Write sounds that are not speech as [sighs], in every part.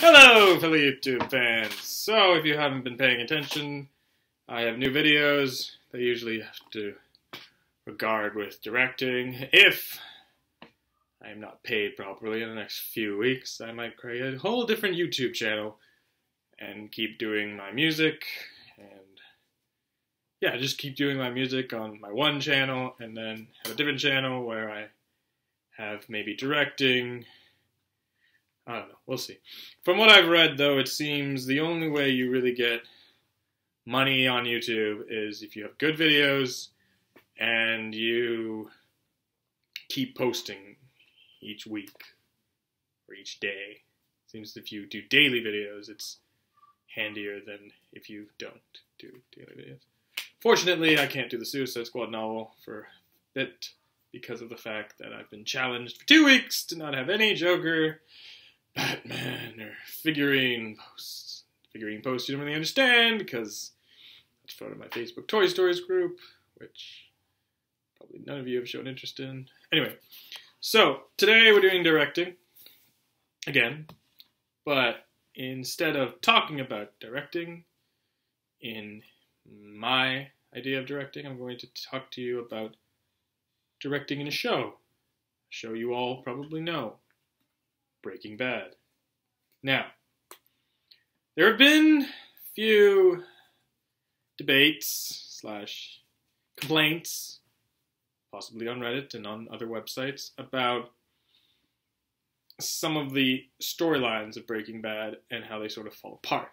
Hello, fellow YouTube fans. So, if you haven't been paying attention, I have new videos. They usually have to regard with directing. If I am not paid properly in the next few weeks, I might create a whole different YouTube channel and keep doing my music and yeah, just keep doing my music on my one channel and then have a different channel where I have maybe directing I don't know. We'll see. From what I've read, though, it seems the only way you really get money on YouTube is if you have good videos and you keep posting each week or each day. It seems if you do daily videos, it's handier than if you don't do daily videos. Fortunately, I can't do the Suicide Squad novel for a bit because of the fact that I've been challenged for two weeks to not have any Joker Batman or figurine posts. Figurine posts you don't really understand because that's part of my Facebook Toy Stories group, which probably none of you have shown interest in. Anyway, so today we're doing directing again, but instead of talking about directing in my idea of directing, I'm going to talk to you about directing in a show. A show you all probably know. Breaking Bad. Now, there have been few debates slash complaints, possibly on Reddit and on other websites, about some of the storylines of Breaking Bad and how they sort of fall apart.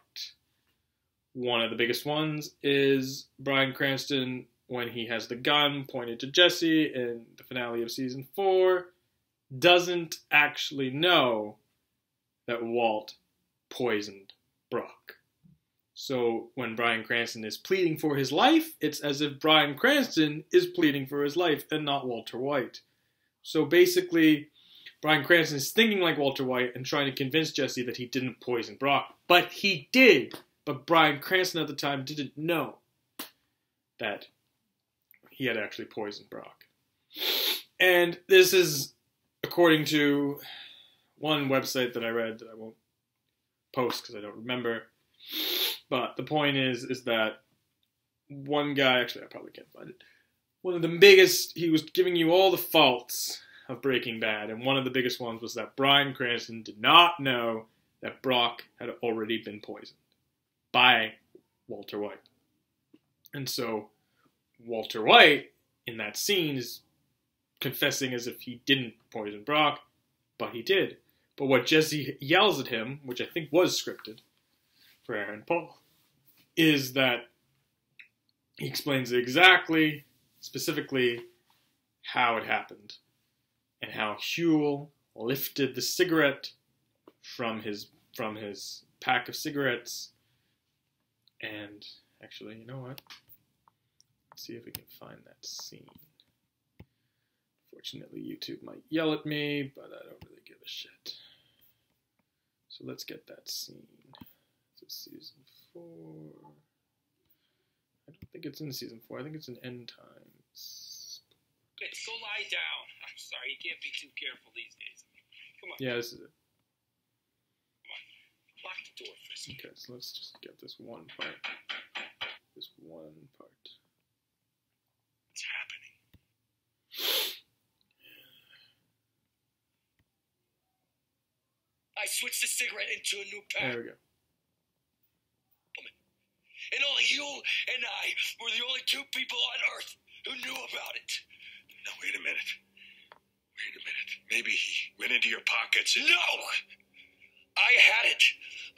One of the biggest ones is Bryan Cranston when he has the gun pointed to Jesse in the finale of season four doesn't actually know that Walt poisoned Brock. So when Bryan Cranston is pleading for his life, it's as if Bryan Cranston is pleading for his life and not Walter White. So basically, Bryan Cranston is thinking like Walter White and trying to convince Jesse that he didn't poison Brock. But he did. But Bryan Cranston at the time didn't know that he had actually poisoned Brock. And this is according to one website that I read that I won't post because I don't remember. But the point is, is that one guy, actually, I probably can't find it. One of the biggest, he was giving you all the faults of Breaking Bad, and one of the biggest ones was that Bryan Cranston did not know that Brock had already been poisoned by Walter White. And so Walter White in that scene is confessing as if he didn't poison Brock, but he did. But what Jesse yells at him, which I think was scripted for Aaron Paul, is that he explains exactly, specifically, how it happened and how Huell lifted the cigarette from his from his pack of cigarettes and actually, you know what? Let's see if we can find that scene. Fortunately, YouTube might yell at me, but I don't really give a shit. So let's get that scene. Is season four. I don't think it's in season four. I think it's in End Times. Let's go lie down. I'm sorry, you can't be too careful these days. Come on. Yeah, this is it. Come on. Lock the door second. Okay, so let's just get this one part. This one part. What's happening? I switched the cigarette into a new pack. There we go. And only you and I were the only two people on Earth who knew about it. Now, wait a minute. Wait a minute. Maybe he went into your pockets. No! I had it.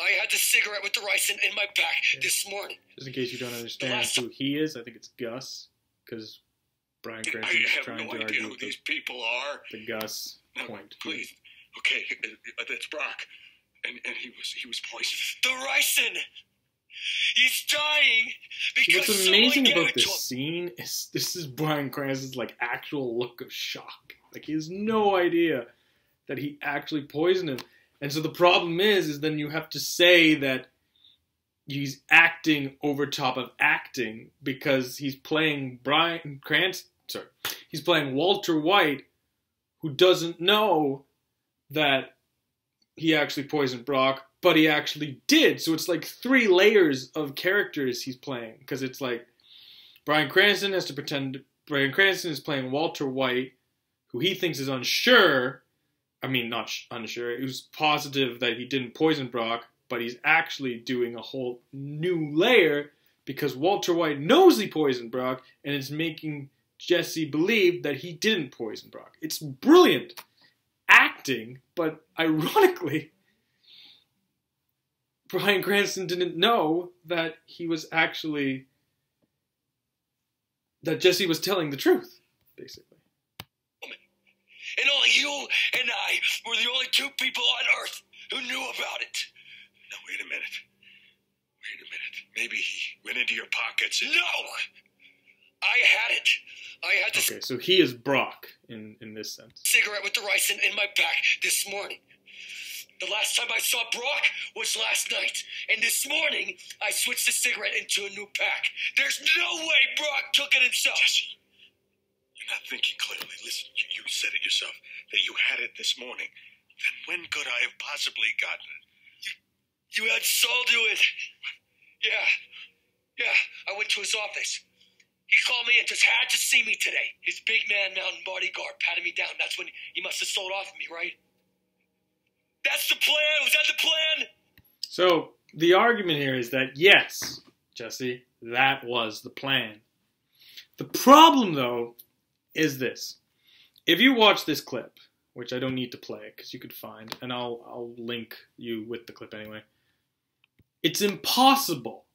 I had the cigarette with the ricin, in my pack this morning. Just in case you don't understand last- who he is, I think it's Gus, because Brian I Cranston is trying no to argue who the, these people are. the Gus No, point. please. Okay, uh, that's Brock. And, and he was he was poisoned. The ricin! He's dying because What's amazing about it to him. this scene is this is Bryan Cranston's like actual look of shock. Like he has no idea that he actually poisoned him. And so the problem is, is then you have to say that he's acting over top of acting because he's playing Bryan Cranston. Sorry, he's playing Walter White, who doesn't know that he actually poisoned Brock, but he actually did. So it's like three layers of characters he's playing because it's like Bryan Cranston has to pretend Bryan Cranston is playing Walter White, who he thinks is unsure. I mean, not unsure. He was positive that he didn't poison Brock, but he's actually doing a whole new layer because Walter White knows he poisoned Brock and it's making Jesse believe that he didn't poison Brock. It's brilliant acting, but ironically, Bryan Cranston didn't know that he was actually that Jesse was telling the truth, basically. And only you and I were the only two people on Earth who knew about it. Now wait a minute. Wait a minute. Maybe he went into your pockets. No! I had it. I had this Okay, so he is Brock in, in this sense. cigarette with the ricin, in my pack this morning. The last time I saw Brock was last night, and this morning I switched the cigarette into a new pack. There's no way Brock took it himself. Jesse, you're not thinking clearly. Listen, you, you said it yourself that you had it this morning. Then when could I have possibly gotten it? You, you had Saul do it. Yeah, yeah. I went to his office. He called me and just had to see me today. His big man mountain bodyguard patted me down. That's when he must have sold off of me, right? That's the plan. Was that the plan? So the argument here is that yes, Jesse, that was the plan. The problem, though, is this: if you watch this clip, which I don't need to play because you could find, and I'll I'll link you with the clip anyway. It's impossible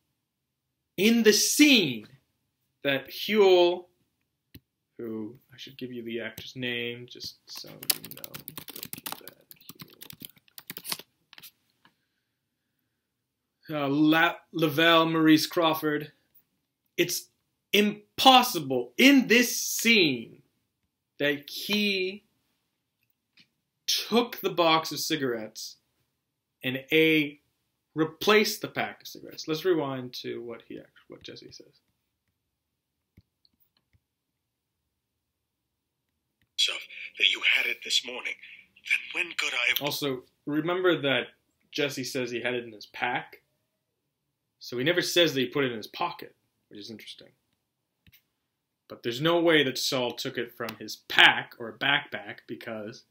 in the scene that Huell, who I should give you the actor's name just so you know. Uh, La- Lavell Maurice Crawford. It's impossible in this scene that he took the box of cigarettes and a replaced the pack of cigarettes. Let's rewind to what he what Jesse says. Yourself that you had it this morning. Then when could I have? Also, remember that Jesse says he had it in his pack. So he never says that he put it in his pocket, which is interesting. But there's no way that Saul took it from his pack or backpack because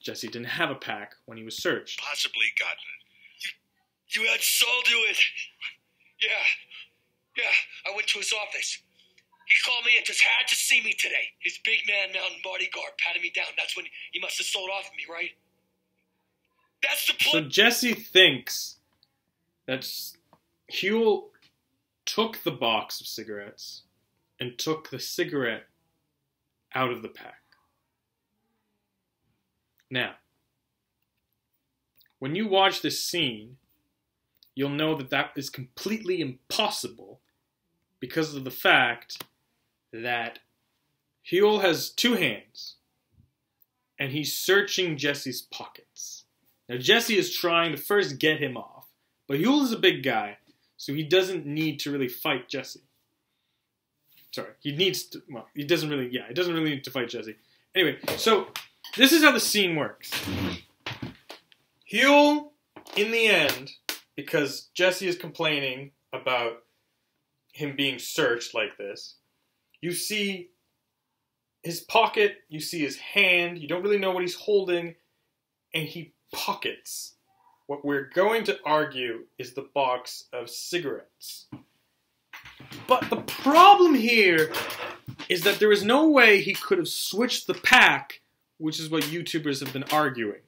Jesse didn't have a pack when he was searched. possibly gotten it. You, you had Saul do it. Yeah, yeah. I went to his office. He called me and just had to see me today. His big man mountain bodyguard patted me down. That's when he must have sold off of me, right? That's the point. So. Jesse thinks that Huell took the box of cigarettes and took the cigarette out of the pack. Now, when you watch this scene, you'll know that that is completely impossible because of the fact that Huell has two hands and he's searching Jesse's pockets. Now, Jesse is trying to first get him off, but Huell is a big guy, so he doesn't need to really fight Jesse. Sorry, he needs to, well, he doesn't really, yeah, he doesn't really need to fight Jesse. Anyway, so this is how the scene works. Huell, in the end, because Jesse is complaining about him being searched like this, you see his pocket, you see his hand, you don't really know what he's holding, and he pockets. What we're going to argue is the box of cigarettes. But the problem here is that there is no way he could have switched the pack, which is what YouTubers have been arguing.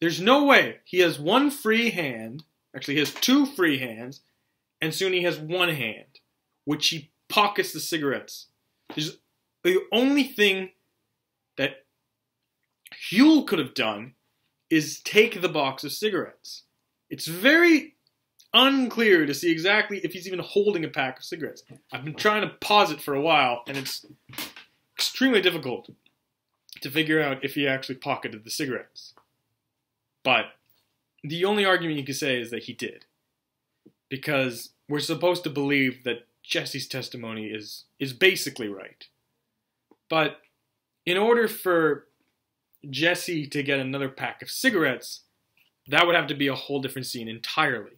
There's no way. He has one free hand, actually, he has two free hands, and soon he has one hand, which he pockets the cigarettes. There's the only thing that Huell could have done is take the box of cigarettes. It's very unclear to see exactly if he's even holding a pack of cigarettes. I've been trying to pause it for a while, and it's extremely difficult to figure out if he actually pocketed the cigarettes. But the only argument you can say is that he did. Because we're supposed to believe that Jesse's testimony is is basically right. But in order for Jesse to get another pack of cigarettes, that would have to be a whole different scene entirely.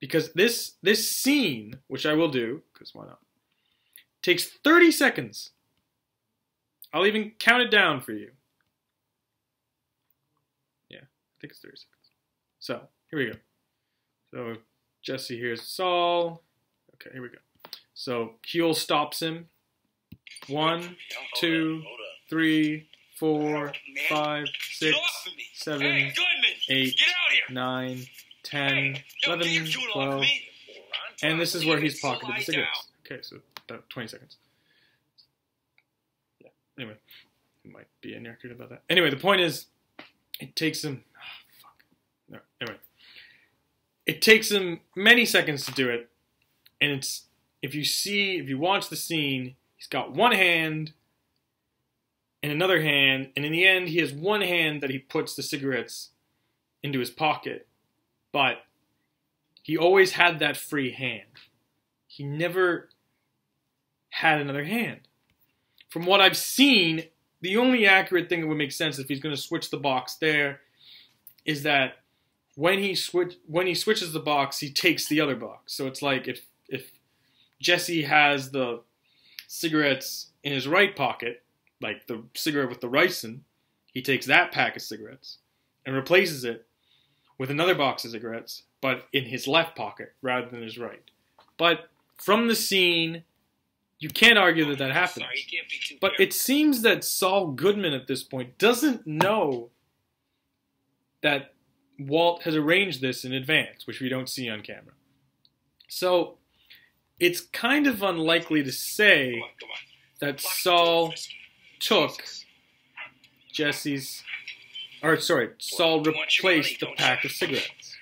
Because this this scene, which I will do, because why not, takes 30 seconds. I'll even count it down for you. Yeah, I think it's 30 seconds. So, here we go. So, Jesse hears Saul. Okay, here we go. So, Huell stops him. One, two, three, four, five, six, seven, eight, Get out here! nine, ten, eleven, get your tool off twelve, and this is where he's pocketed the cigarettes. Okay, so about 20 seconds. Yeah, anyway, might be inaccurate about that. Anyway, the point is, it takes him. ah, fuck. No, anyway. It takes him many seconds to do it, and it's. If you see, if you watch the scene, he's got one hand and another hand, and in the end, he has one hand that he puts the cigarettes into his pocket, but he always had that free hand. He never had another hand. From what I've seen, the only accurate thing that would make sense if he's going to switch the box there is that when he switch when he switches the box, he takes the other box. So it's like if if Jesse has the cigarettes in his right pocket, like the cigarette with the ricin, he takes that pack of cigarettes and replaces it with another box of cigarettes, but in his left pocket rather than his right. But from the scene, you can't argue that that happens. Sorry, you can't be too But it seems that Saul Goodman at this point doesn't know that Walt has arranged this in advance, which we don't see on camera. So it's kind of unlikely to Come say on, come on. that Lock the door, Saul took Jesse's, or sorry, Saul You want your replaced the pack of cigarettes.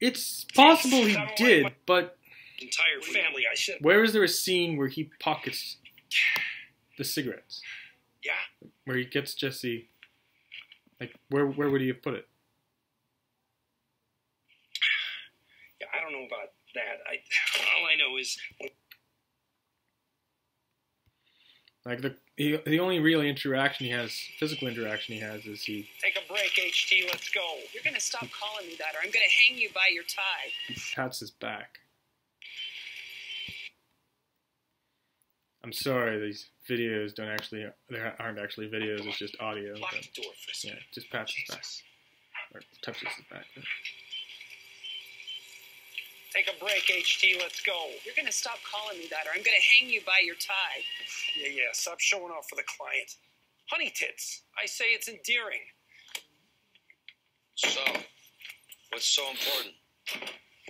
It's possible he did, but entire family, I said. where is there a scene where he pockets the cigarettes? Yeah? Where he gets Jesse, like, where where would he have put it? Yeah, I don't know about that. I all is Like the he, the only real interaction he has, physical interaction he has, is he, take a break, HT. Let's go. You're gonna stop calling me that, or I'm gonna hang you by your tie. he pats his back. I'm sorry, these videos don't actually there aren't actually videos. It's just audio. But, door, yeah, just pats his back or touches his back. Take a break, HT. Let's go. You're gonna stop calling me that, or I'm gonna hang you by your tie. Yeah, yeah. Stop showing off for the client. Honey tits. I say it's endearing. So, what's so important?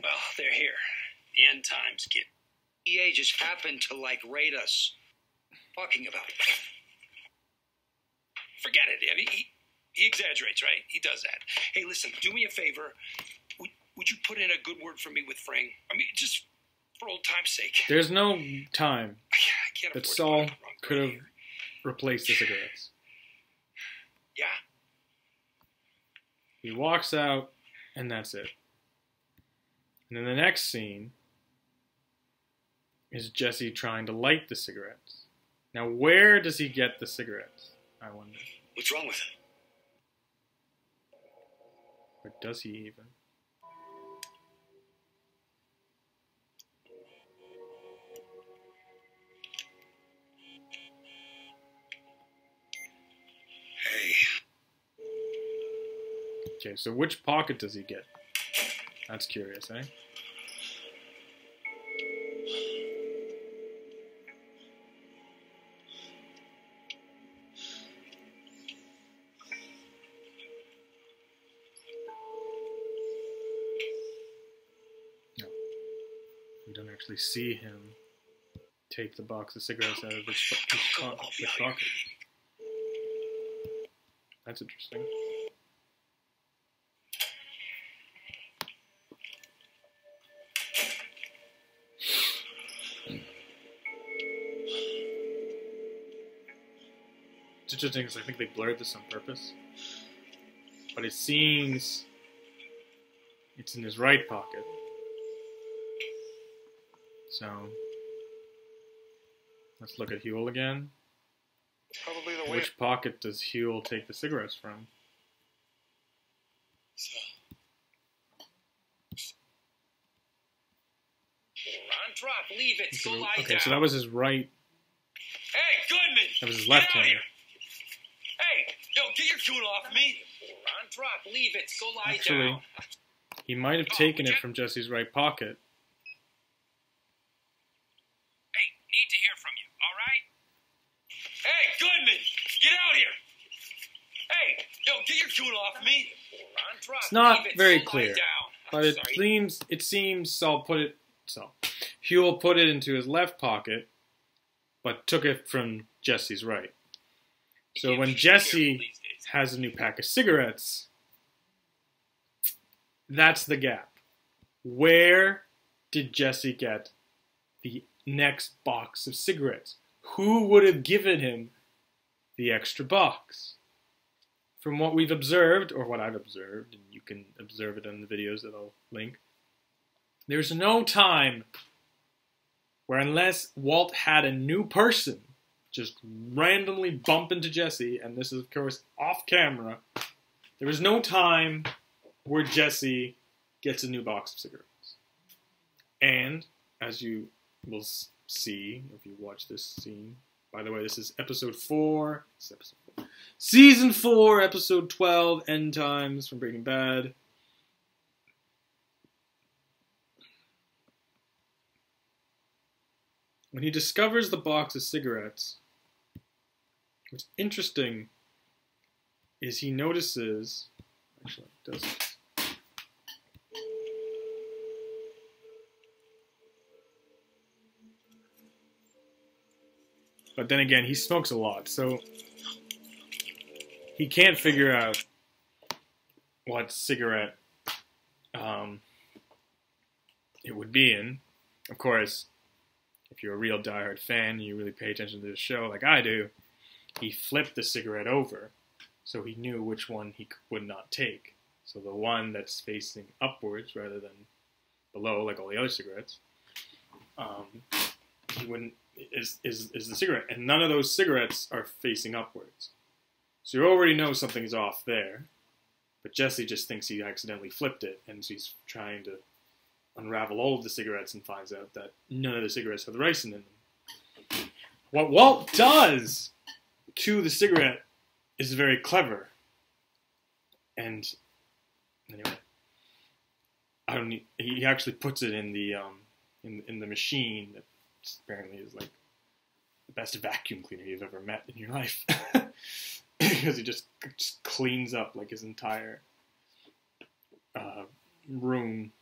Well, they're here. The end times, kid. EA just happened to like rate us. Talking about it. Forget it. I mean, he, he exaggerates, right? He does that. Hey, listen, do me a favor. Would, you put in a good word for me with Fring? I mean, just for old time's sake. There's no time I can't that Saul go down the wrong could have replaced the cigarettes. Yeah? He walks out, and that's it. And then the next scene is Jesse trying to light the cigarettes. Now, where does he get the cigarettes? I wonder. What's wrong with him? Or does he even? Okay, so which pocket does he get? That's curious, eh? No. We don't actually see him take the box of cigarettes out of his, his, his pocket. That's interesting. It's interesting because I think they blurred this on purpose. But it seems it's in his right pocket. So let's look at Huell again. Probably the way. Which pocket does Huell take the cigarettes from? Drop, leave it, go lie Okay, so that was his right. hey, Goodman! That was his left hand. Here. Hey, yo, get your tool off me. Ron, drop, leave it, go lie Actually, down. he might have Oh, taken would it from Jesse's right pocket. Hey, need to hear from you, all right? Hey, Goodman! Get out here! Hey, yo, get your tool off me. Ron, drop, It's not it, very clear. But it Sorry. seems it seems Saul put it so Huell put it into his left pocket, but took it from Jesse's right. So when can't be careful Jesse. Has a new pack of cigarettes, that's the gap. Where did Jesse get the next box of cigarettes? Who would have given him the extra box? From what we've observed, or what I've observed, and you can observe it in the videos that I'll link, there's no time where, unless Walt had a new person just randomly bump into Jesse, and this is, of course, off camera, There is no time where Jesse gets a new box of cigarettes. And, as you will see if you watch this scene, by the way, this is episode 4. This is episode 4. Season 4, episode 12, End Times from Breaking Bad. When he discovers the box of cigarettes, what's interesting is he notices. Actually, doesn't. But then again, he smokes a lot, so he can't figure out what cigarette um, it would be in. Of course, if you're a real diehard fan you really pay attention to this show like I do, he flipped the cigarette over so he knew which one he would not take. So the one that's facing upwards rather than below, like all the other cigarettes, um, he wouldn't is, is is the cigarette, and none of those cigarettes are facing upwards. So you already know something's off there. But Jesse just thinks he accidentally flipped it, and so he's trying to unravel all of the cigarettes and finds out that none of the cigarettes have the ricin in them. What Walt does to the cigarette is very clever. And anyway, I don't need, he actually puts it in the um in in the machine that apparently is like the best vacuum cleaner you've ever met in your life. [laughs] because he just just cleans up like his entire uh, room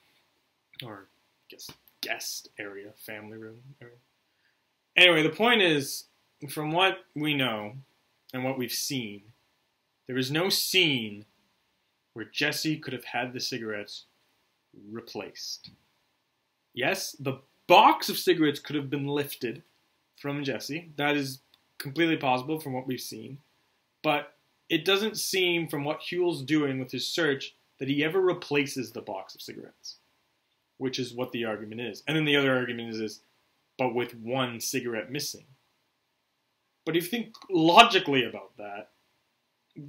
or I guess guest area, family room area. Anyway, the point is, from what we know and what we've seen, there is no scene where Jesse could have had the cigarettes replaced. Yes, the box of cigarettes could have been lifted from Jesse. That is completely possible from what we've seen. But it doesn't seem from what Huell's doing with his search that he ever replaces the box of cigarettes, which is what the argument is. And then the other argument is, is but with one cigarette missing. But if you think logically about that,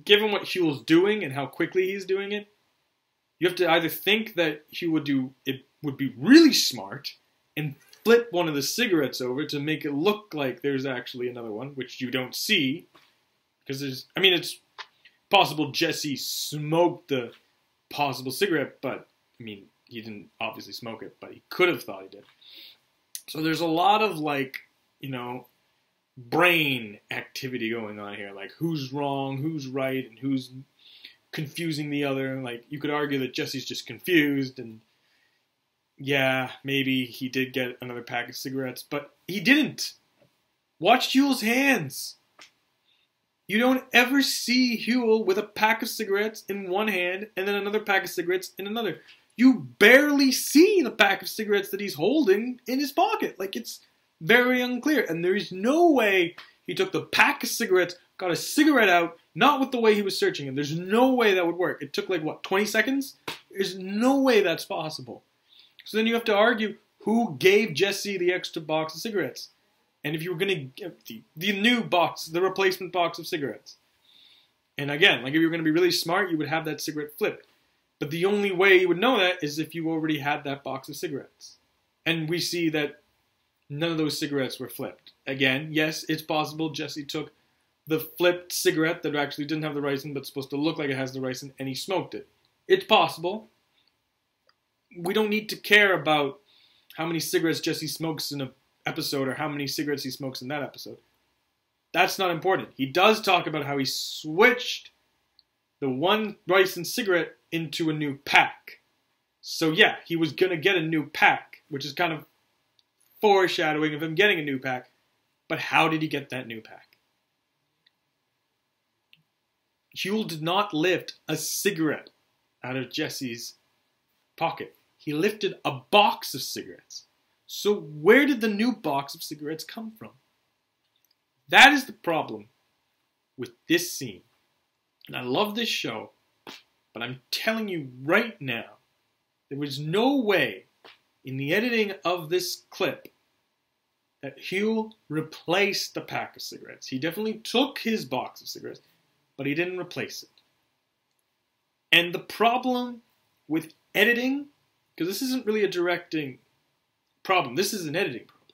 given what Huell's doing and how quickly he's doing it, you have to either think that Huell would do it would be really smart and flip one of the cigarettes over to make it look like there's actually another one, which you don't see. Because there's I mean it's possible Jesse smoked the possible cigarette, but I mean he didn't obviously smoke it, but he could have thought he did. So there's a lot of like, you know, brain activity going on here, like who's wrong, who's right, and who's confusing the other. Like you could argue that Jesse's just confused, and yeah, maybe he did get another pack of cigarettes, but he didn't. Watch Huell's hands. You don't ever see Huell with a pack of cigarettes in one hand and then another pack of cigarettes in another. You barely see the pack of cigarettes that he's holding in his pocket. Like it's very unclear. And there's no way he took the pack of cigarettes, got a cigarette out, not with the way he was searching it. There's no way that would work. It took like what, 20 seconds? There's no way that's possible. So then you have to argue who gave Jesse the extra box of cigarettes. And if you were going to get the, the new box, the replacement box of cigarettes, and again, like if you were going to be really smart, you would have that cigarette flipped. But the only way you would know that is if you already had that box of cigarettes. And we see that none of those cigarettes were flipped. Again, yes, it's possible Jesse took the flipped cigarette that actually didn't have the ricin but supposed to look like it has the ricin and he smoked it. It's possible. We don't need to care about how many cigarettes Jesse smokes in an episode or how many cigarettes he smokes in that episode. That's not important. He does talk about how he switched the one ricin cigarette into a new pack. So yeah, he was gonna get a new pack, which is kind of foreshadowing of him getting a new pack. But how did he get that new pack? Huell did not lift a cigarette out of Jesse's pocket. He lifted a box of cigarettes. So, where did the new box of cigarettes come from? That is the problem with this scene. And I love this show, but I'm telling you right now, there was no way in the editing of this clip that Huell replaced the pack of cigarettes. He definitely took his box of cigarettes but he didn't replace it. And the problem with editing, because this isn't really a directing problem, this is an editing problem,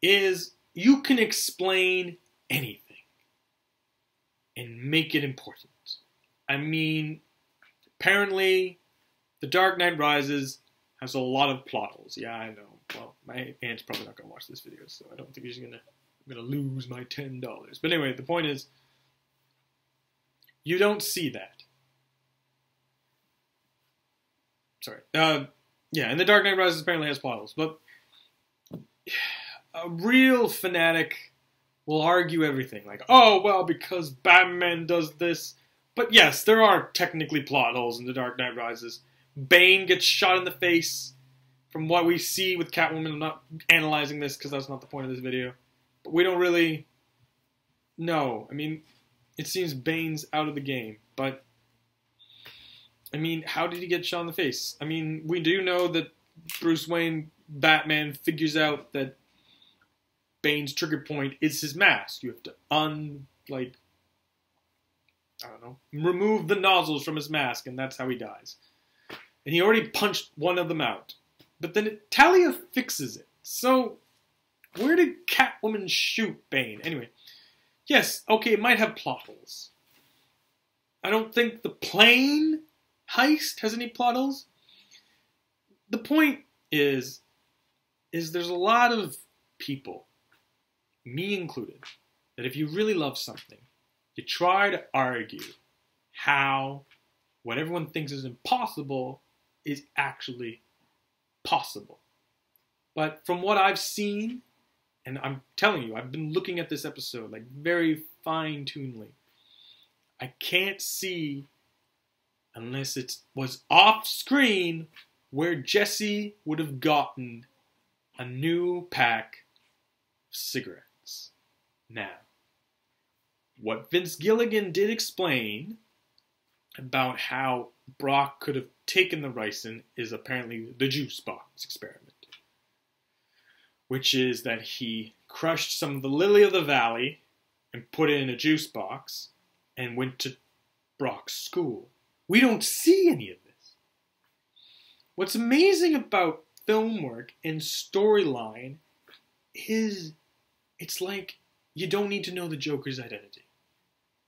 is you can explain anything and make it important. I mean, apparently, The Dark Knight Rises has a lot of plot holes. Yeah, I know. Well, my aunt's probably not to watch this video, so I don't think she's going to I'm gonna lose my ten dollars. But anyway, the point is, you don't see that. Sorry. Uh, yeah, and the Dark Knight Rises apparently has plot holes, but [sighs] a real fanatic will argue everything like, oh well, because Batman does this. But yes, there are technically plot holes in The Dark Knight Rises. Bane gets shot in the face. From what we see with Catwoman, I'm not analyzing this because that's not the point of this video But we don't really know. I mean, it seems Bane's out of the game, but I mean, how did he get shot in the face? I mean, we do know that Bruce Wayne, Batman, figures out that Bane's trigger point is his mask. You have to un like I don't know, remove the nozzles from his mask, and that's how he dies. And he already punched one of them out. But then Talia fixes it. So where did Catwoman shoot Bane? Anyway, yes, okay, it might have plot holes. I don't think the plane heist has any plot holes. The point is, is there's a lot of people, me included, that if you really love something, you try to argue how what everyone thinks is impossible is actually possible. But from what I've seen and I'm telling you, I've been looking at this episode like very fine tunedly. I can't see unless it was off screen where Jesse would have gotten a new pack of cigarettes. Now, what Vince Gilligan did explain about how Brock could have taken the ricin is apparently the juice box experiment which is that he crushed some of the lily of the valley and put it in a juice box and went to Brock's school. We don't see any of this. What's amazing about film work and storyline is it's like you don't need to know the Joker's identity.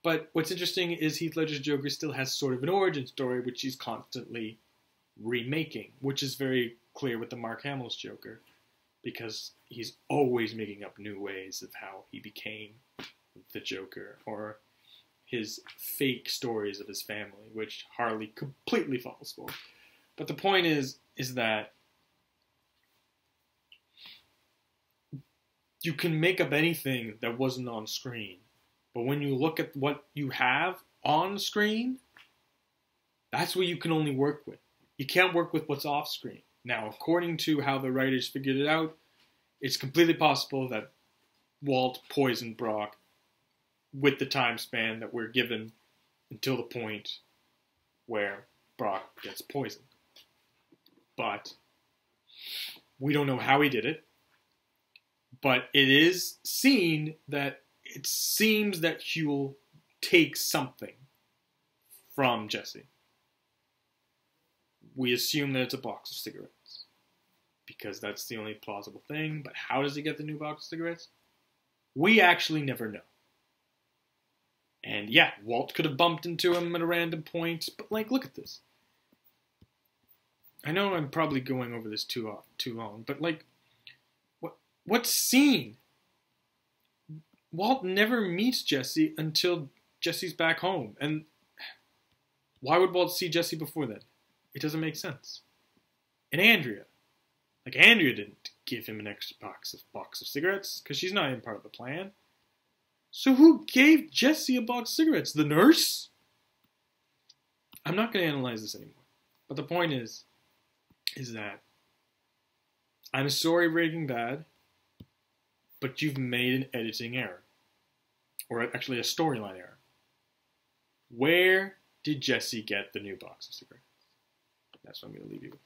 But what's interesting is Heath Ledger's Joker still has sort of an origin story, which he's constantly remaking, which is very clear with the Mark Hamill's Joker because he's always making up new ways of how he became the Joker or his fake stories of his family, which Harley completely falls for. But the point is, is that you can make up anything that wasn't on screen. But when you look at what you have on screen, that's what you can only work with. You can't work with what's off screen. Now, according to how the writers figured it out, it's completely possible that Walt poisoned Brock with the time span that we're given until the point where Brock gets poisoned. But we don't know how he did it. But it is seen that it seems that Huell takes something from Jesse. We assume that it's a box of cigarettes because that's the only plausible thing. But how does he get the new box of cigarettes? We actually never know. And yeah, Walt could have bumped into him at a random point, but like, look at this. I know I'm probably going over this too too long, but like, what what scene? Walt never meets Jesse until Jesse's back home, and why would Walt see Jesse before then? It doesn't make sense. And Andrea, like Andrea didn't give him an extra box of box of cigarettes because she's not even part of the plan. So who gave Jesse a box of cigarettes? The nurse? I'm not going to analyze this anymore. But the point is, is that I'm sorry, Breaking Bad, but you've made an editing error, or actually a storyline error. Where did Jesse get the new box of cigarettes? That's what I'm going to leave you with.